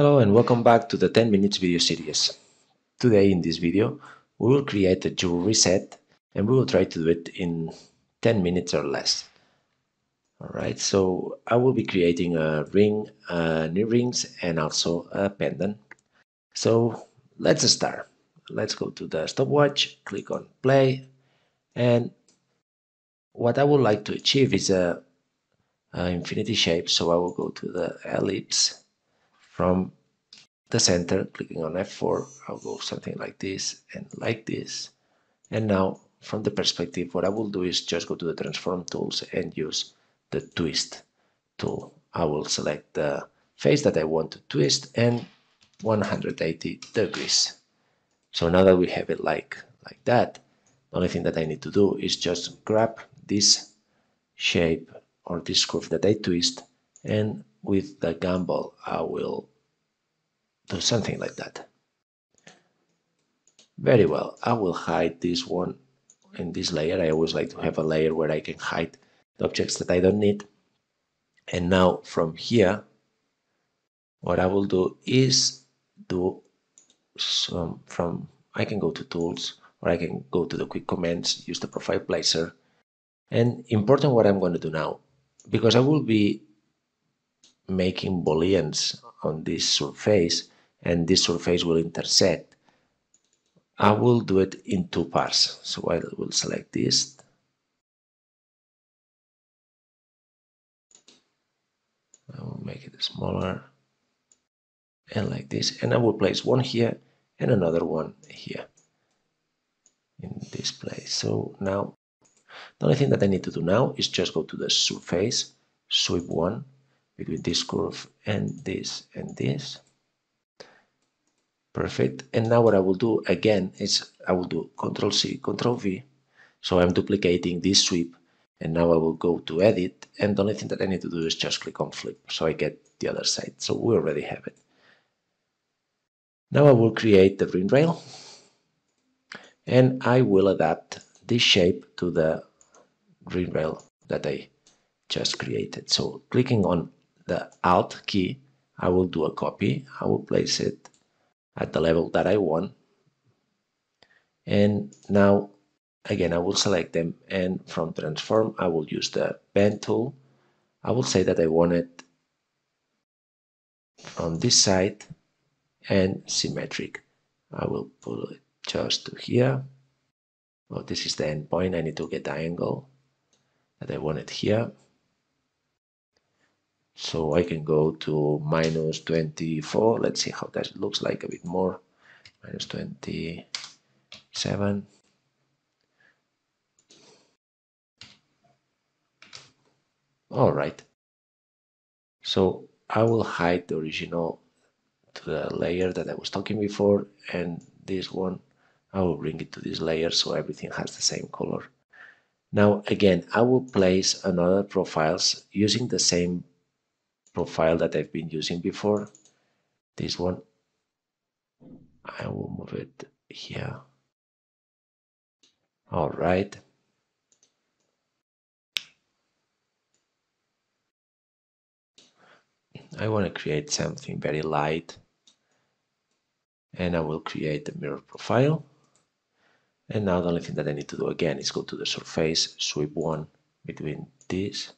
Hello and welcome back to the 10 minutes video series. Today in this video we will create a jewelry set and we will try to do it in 10 minutes or less. Alright, so I will be creating a ring, uh, new rings and also a pendant. So let's start. Let's go to the stopwatch, click on play and what I would like to achieve is a, a infinity shape so I will go to the ellipse from the center clicking on F4 I'll go something like this and like this. And now from the perspective what I will do is just go to the transform tools and use the twist tool. I will select the face that I want to twist and 180 degrees. So now that we have it like like that the only thing that I need to do is just grab this shape or this curve that I twist and with the gumball I will do something like that. Very well, I will hide this one in this layer. I always like to have a layer where I can hide the objects that I don't need. And now from here, what I will do is do some from, I can go to tools or I can go to the quick commands, use the profile placer. And important what I'm going to do now, because I will be making booleans on this surface, and this surface will intersect. I will do it in two parts. So I will select this. I will make it smaller and like this. And I will place one here and another one here in this place. So now the only thing that I need to do now is just go to the surface, sweep one between this curve and this and this Perfect. And now what I will do again is I will do Control C, Control V. So I'm duplicating this sweep. And now I will go to edit. And the only thing that I need to do is just click on flip. So I get the other side. So we already have it. Now I will create the ring rail. And I will adapt this shape to the ring rail that I just created. So clicking on the Alt key, I will do a copy. I will place it at the level that I want. And now, again, I will select them and from transform, I will use the bend tool. I will say that I want it from this side and symmetric. I will pull it just to here. Well, this is the end point. I need to get the angle that I want it here. So I can go to minus 24. Let's see how that looks like a bit more. Minus 27. All right. So I will hide the original to the layer that I was talking before and this one I will bring it to this layer so everything has the same color. Now again I will place another profiles using the same profile that I've been using before. This one, I will move it here. All right. I want to create something very light and I will create the mirror profile. And now the only thing that I need to do again is go to the surface, sweep one between this,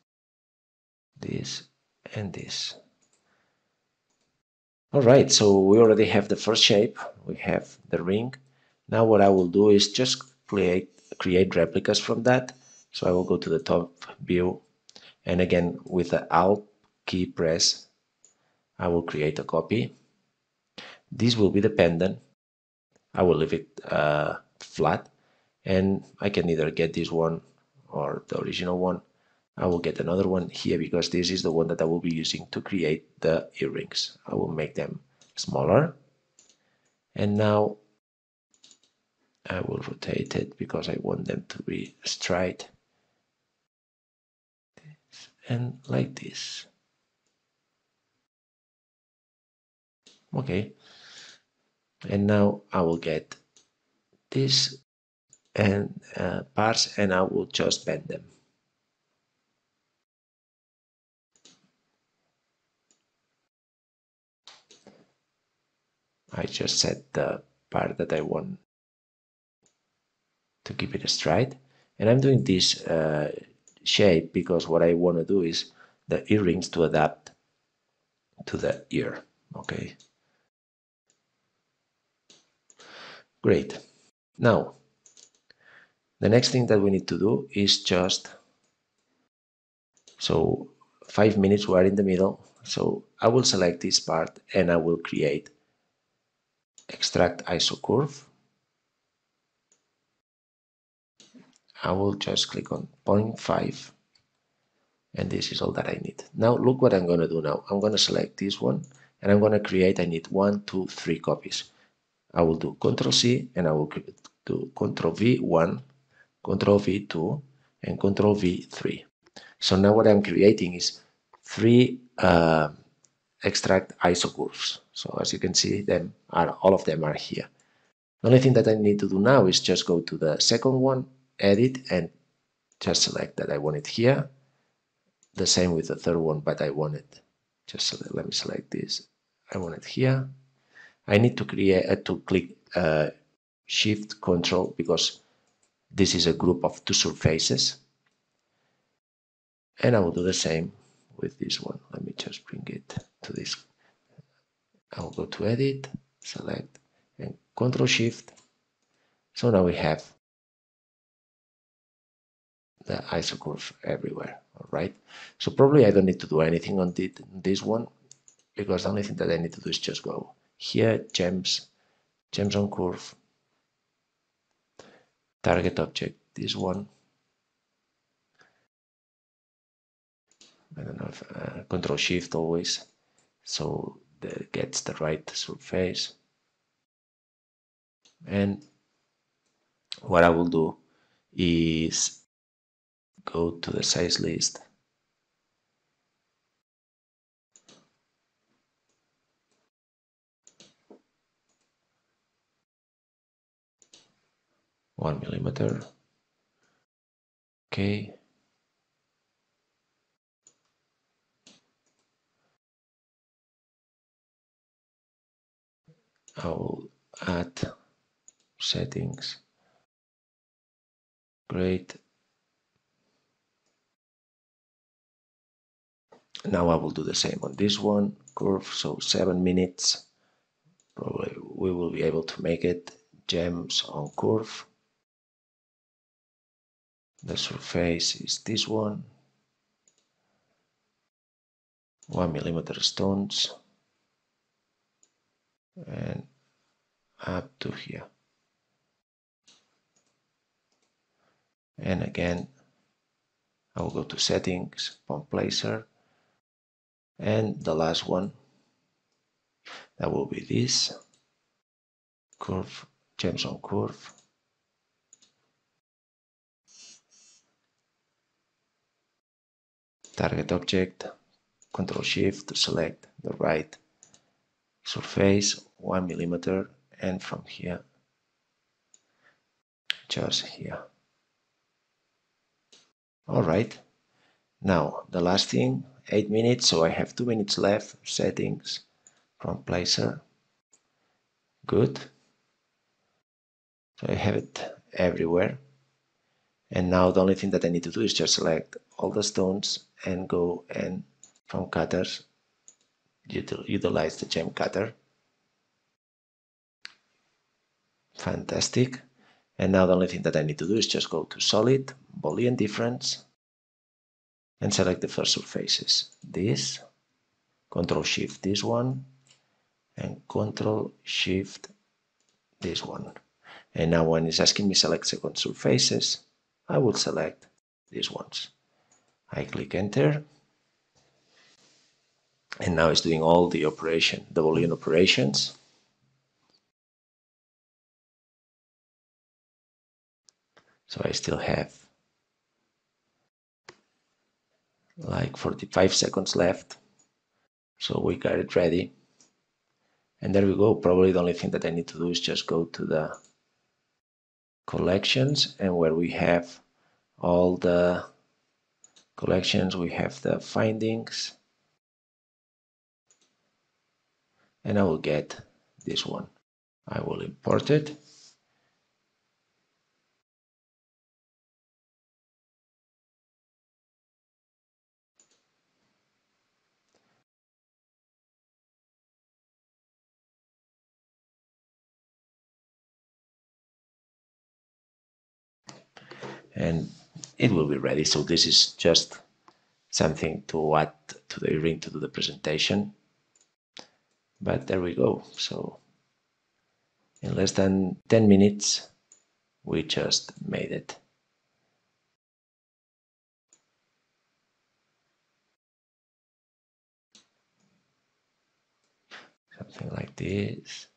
this, and this. Alright, so we already have the first shape, we have the ring. Now what I will do is just create, create replicas from that. So I will go to the top view and again with the Alt key press, I will create a copy. This will be the pendant. I will leave it uh, flat and I can either get this one or the original one I will get another one here because this is the one that I will be using to create the earrings. I will make them smaller. And now I will rotate it because I want them to be straight. And like this. Okay. And now I will get this and uh, parts and I will just bend them. I just set the part that I want to keep it straight. And I'm doing this uh, shape because what I want to do is the earrings to adapt to the ear okay? Great. Now the next thing that we need to do is just so five minutes we are in the middle. So I will select this part and I will create extract ISO curve I will just click on 0.5 and this is all that I need. Now look what I'm going to do now. I'm going to select this one and I'm going to create, I need one, two, three copies. I will do Control C and I will do Control V1, Control V2 and Control V3. So now what I'm creating is three uh, extract ISO curves. So as you can see, them are all of them are here. The only thing that I need to do now is just go to the second one edit and just select that I want it here. The same with the third one, but I want it, just select, let me select this. I want it here. I need to create uh, to click uh, shift control because this is a group of two surfaces. And I will do the same with this one. Let me just bring it to this. I will go to edit, select and control shift. So now we have the ISO curve everywhere all right so probably I don't need to do anything on this one because the only thing that I need to do is just go here gems gems on curve target object this one I don't know if uh, control shift always so that gets the right surface. And what I will do is go to the size list. One millimeter. Okay I will add settings great. Now I will do the same on this one curve so seven minutes. Probably we will be able to make it gems on curve. The surface is this one. One millimeter stones and up to here. And again I will go to settings prong placer and the last one. That will be this curve gems on curve. Target object control shift to select the right surface one millimeter and from here just here. All right. Now the last thing 8 minutes so I have 2 minutes left settings prong placer. Good. So I have it everywhere. And now the only thing that I need to do is just select all the stones and go and from cutters utilize the gem cutter fantastic and now the only thing that I need to do is just go to solid boolean difference and select the first surfaces. This, Control Shift this one, and Control Shift this one. And now when it's asking me select second surfaces, I will select these ones. I click enter and now it's doing all the operation, the Boolean operations. So I still have like 45 seconds left. So we got it ready. And there we go. Probably the only thing that I need to do is just go to the collections and where we have all the collections. We have the findings and I will get this one. I will import it. And it will be ready. So this is just something to add to the ring to do the presentation but there we go. So in less than 10 minutes we just made it. Something like this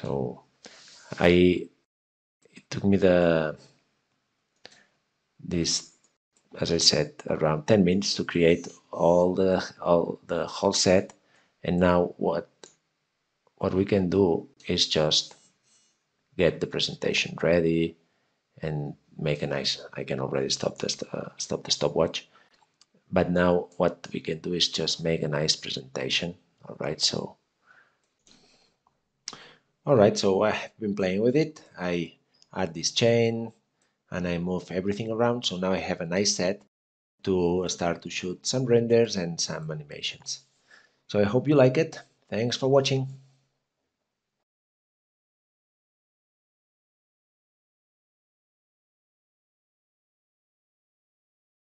so I it took me the this as I said around 10 minutes to create all the all the whole set. And now what what we can do is just get the presentation ready and make a nice I can already stop the uh, stop the stopwatch. But now what we can do is just make a nice presentation. All right so all right so I have been playing with it. I add this chain and I move everything around. So now I have a nice set to start to shoot some renders and some animations. So I hope you like it. Thanks for watching